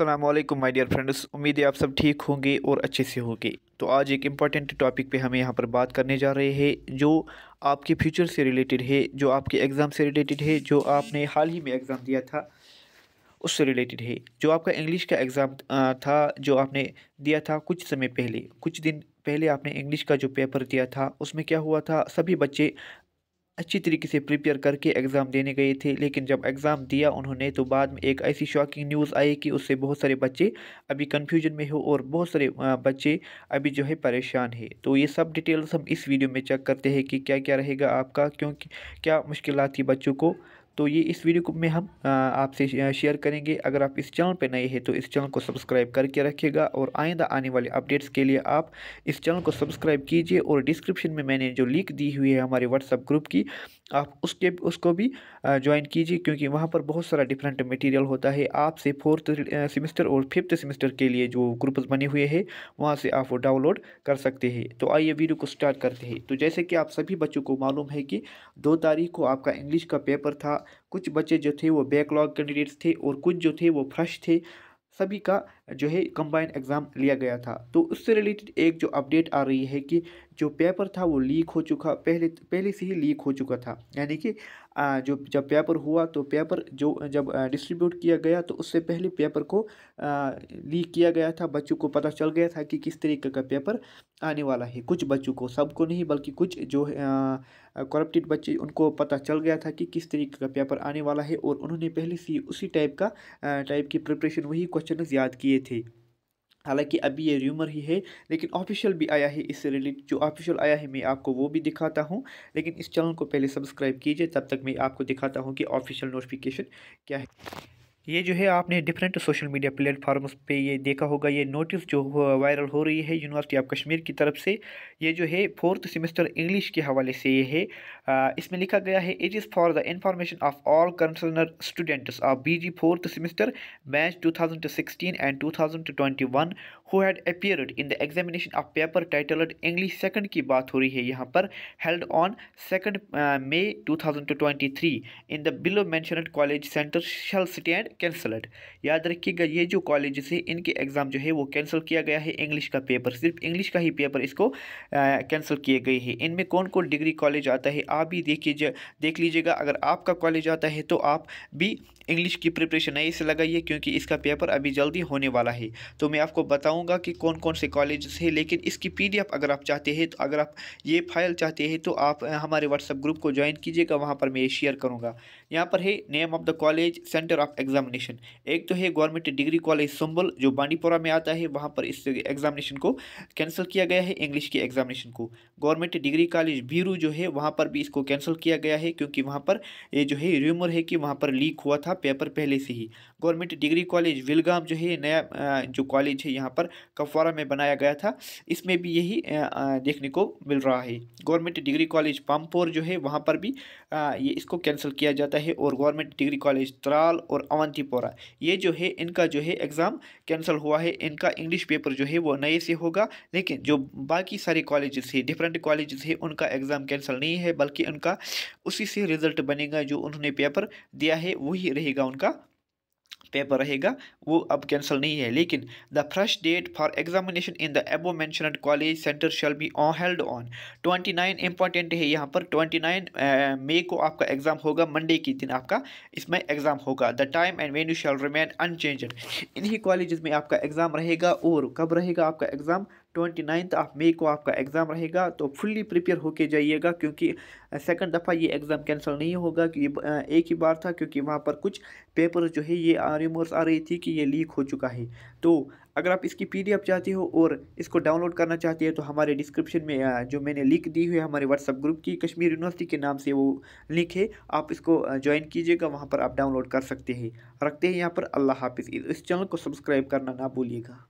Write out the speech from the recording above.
वालेकुम my dear friends उम्मीद है आप सब ठीक होंगे और अच्छे से होंगे। तो आज एक इंपॉर्टेंट टॉपिक पे हम यहाँ पर बात करने जा रहे हैं, जो आपके फ्यूचर से रिलेटेड है, जो आपके एग्ज़ाम से रिलेटेड है, जो आपने हाल ही में एग्ज़ाम दिया था, उससे रिलेटेड है। जो आपका इंग्लिश का एग्ज़ाम था, जो आपने दिया था कुछ समय पहले, कुछ दिन पहले आपने इंग्लिश का जो पेपर दिया था, उसमें क्या हुआ था, सभी बच्चे अच्छी तरीके से प्रिपेयर करके एग्ज़ाम देने गए थे, लेकिन जब एग्ज़ाम दिया उन्होंने तो बाद में एक ऐसी शॉकिंग न्यूज़ आई कि उससे बहुत सारे बच्चे अभी कन्फ्यूज़न में हो और बहुत सारे बच्चे अभी जो है परेशान है। तो ये सब डिटेल्स हम इस वीडियो में चेक करते हैं कि क्या क्या रहेगा आपका, क्योंकि क्या मुश्किल थी बच्चों को तो ये इस वीडियो को में हम आपसे शेयर करेंगे। अगर आप इस चैनल पर नए हैं तो इस चैनल को सब्सक्राइब करके रखिएगा और आइंदा आने वाले अपडेट्स के लिए आप इस चैनल को सब्सक्राइब कीजिए और डिस्क्रिप्शन में मैंने जो लिंक दी हुई है हमारे व्हाट्सअप ग्रुप की आप उसके, उसको भी ज्वाइन कीजिए क्योंकि वहाँ पर बहुत सारा डिफरेंट मटेरियल होता है। आपसे फोर्थ सेमेस्टर और फिफ्थ सेमेस्टर के लिए जो ग्रुप्स बने हुए हैं, वहाँ से आप वो डाउनलोड कर सकते हैं। तो आइए वीडियो को स्टार्ट करते हैं। तो जैसे कि आप सभी बच्चों को मालूम है कि दो तारीख को आपका इंग्लिश का पेपर था। कुछ बच्चे जो थे वो बैकलॉग कैंडिडेट्स थे और कुछ जो थे वो फ्रेश थे। सभी का जो है कंबाइंड एग्ज़ाम लिया गया था। तो उससे रिलेटेड एक जो अपडेट आ रही है कि जो पेपर था वो लीक हो चुका, पहले पहले से ही लीक हो चुका था। यानी कि जो, जब पेपर हुआ तो पेपर जो, जब डिस्ट्रीब्यूट किया गया तो उससे पहले पेपर को लीक किया गया था। बच्चों को पता चल गया था कि किस तरीके का पेपर आने वाला है। कुछ बच्चों को, सबको नहीं बल्कि कुछ जो करप्टेड बच्चे, उनको पता चल गया था कि किस तरीके का पेपर आने वाला है और उन्होंने पहले से उसी टाइप का टाइप की प्रिपरेशन वही क्वेश्चन याद किए थे। हालाँकि अभी ये र्यूमर ही है, लेकिन ऑफिशियल भी आया है इससे रिलेटेड जो ऑफिशियल आया है, मैं आपको वो भी दिखाता हूँ। लेकिन इस चैनल को पहले सब्सक्राइब कीजिए, तब तक मैं आपको दिखाता हूँ कि ऑफिशियल नोटिफिकेशन क्या है। ये जो है, आपने डिफरेंट सोशल मीडिया प्लेटफार्म्स पे ये देखा होगा, ये नोटिस जो वायरल हो रही है यूनिवर्सिटी ऑफ़ कश्मीर की तरफ़ से। ये जो है फोर्थ सेमेस्टर इंग्लिश के हवाले से ये है। इसमें लिखा गया है it is for the information of all concerned students of B G fourth semester match two thousand sixteen and two thousand twenty one who had appeared in the examination of paper titled English second की बात हो रही है यहाँ पर held on second May two thousand twenty three in the below mentioned college centre shall stand cancelled याद रखिएगा, ये जो कॉलेज है, इनके एग्ज़ाम जो है, वो कैंसिल किया गया है इंग्लिश का पेपर सिर्फ़ इंग्लिश का ही पेपर इसको कैंसिल किए गए हैं। इनमें कौन कौन डिग्री कॉलेज आता है, आप भी देखिए देख लीजिएगा, अगर आपका कॉलेज आता है तो आप भी इंग्लिश की प्रिपरेशन नए से लगाइए, क्योंकि इसका पेपर अभी जल्दी होने वाला है। तो मैं आपको बताऊँगा कि कौन कौन से कॉलेज है, लेकिन इसकी पीडीएफ अगर आप चाहते हैं तो अगर आप ये फ़ाइल चाहते हैं तो आप हमारे व्हाट्सएप ग्रुप को ज्वाइन कीजिएगा, वहाँ पर मैं शेयर करूँगा। यहाँ पर है name of the college centre of examination एक तो है गवर्नमेंट डिग्री कॉलेज सुम्बल जो बांडीपोरा में आता है, वहाँ पर इस एग्जामिनेशन को कैंसिल किया गया है इंग्लिश के एग्जामिनेशन को। गवर्नमेंट डिग्री कॉलेज बीरू जो है, वहाँ पर भी इसको कैंसिल किया गया है, क्योंकि वहाँ पर ये जो है र्यूमर है कि वहाँ पर लीक हुआ था पेपर पहले से ही। गवर्नमेंट डिग्री कॉलेज विलगाम जो है, नया जो कॉलेज है, यहाँ पर कपवारा में बनाया गया था। इसमें भी यही देखने को मिल रहा है। गवर्नमेंट डिग्री कॉलेज पामपोर जो है, वहाँ पर भी ये इसको कैंसिल किया जाता है और गवर्नमेंट डिग्री कॉलेज त्राल और अवंतीपोरा ये जो है, इनका जो है एग्ज़ाम कैंसिल हुआ है। इनका इंग्लिश पेपर जो है, वो नए से होगा। लेकिन जो बाकी सारे कॉलेजेस है डिफरेंट कॉलेजेस है, उनका एग्ज़ाम कैंसिल नहीं है, बल्कि उनका उसी से रिज़ल्ट बनेगा जो उन्होंने पेपर दिया है, वही रहेगा उनका पेपर रहेगा, वो अब कैंसिल नहीं है। लेकिन the fresh date for examination in the above mention college centre shall be on held on 29 important है यहाँ पर। ट्वेंटी नाइन मे को आपका एग्ज़ाम होगा मंडे के दिन आपका इसमें एग्ज़ाम होगा। The time and venue shall remain unchanged इन्हीं कॉलेज में आपका एग्ज़ाम रहेगा और कब रहेगा आपका exam twenty ninth of May को आपका एग्ज़ाम रहेगा तो फुल्ली प्रिपेयर होके जाइएगा, क्योंकि सेकंड दफ़ा ये एग्ज़ाम कैंसिल नहीं होगा, कि एक ही बार था, क्योंकि वहाँ पर कुछ पेपर जो है, ये रिमोर्स आ रही थी कि ये लीक हो चुका है। तो अगर आप इसकी पीडीएफ चाहते हो और इसको डाउनलोड करना चाहते हैं तो हमारे डिस्क्रिप्शन में जो मैंने लिंक दी हुई है, हमारे व्हाट्सअप ग्रुप की, कश्मीर यूनिवर्सिटी के नाम से वो लिंक है, आप इसको ज्वाइन कीजिएगा, वहाँ पर आप डाउनलोड कर सकते हैं। रखते हैं यहाँ पर, अल्लाह हाफिज़। इस चैनल को सब्सक्राइब करना ना भूलिएगा।